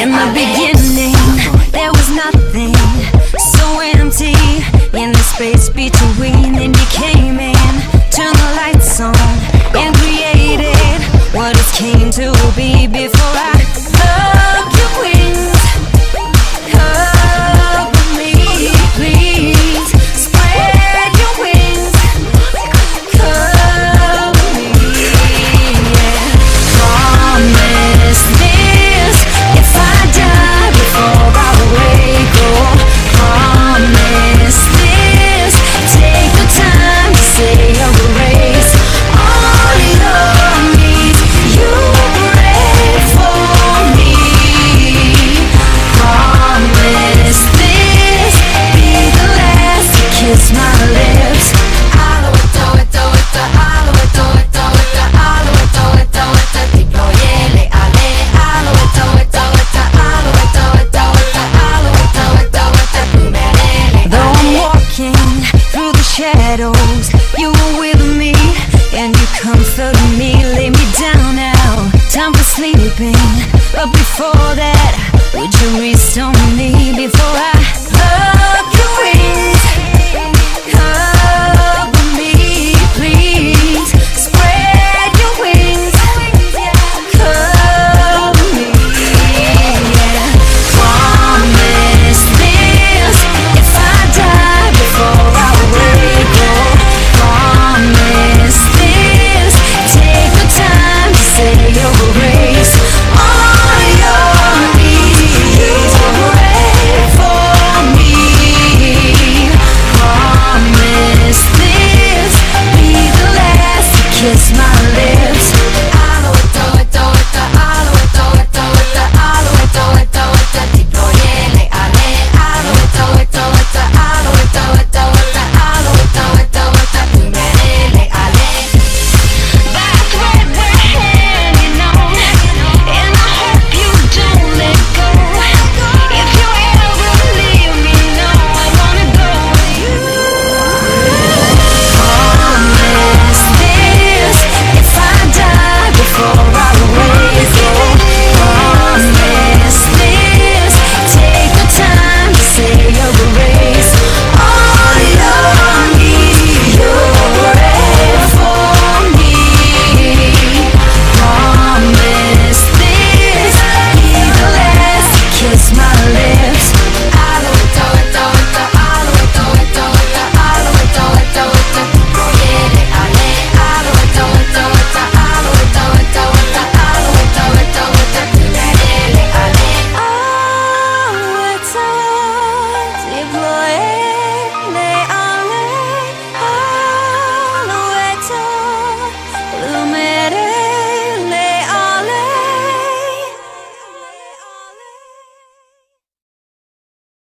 In the beginning, there was nothing. shadows. You were with me And you comforted me. Lay me down now. Time for sleeping. But before that Would you restore me? Before I dance.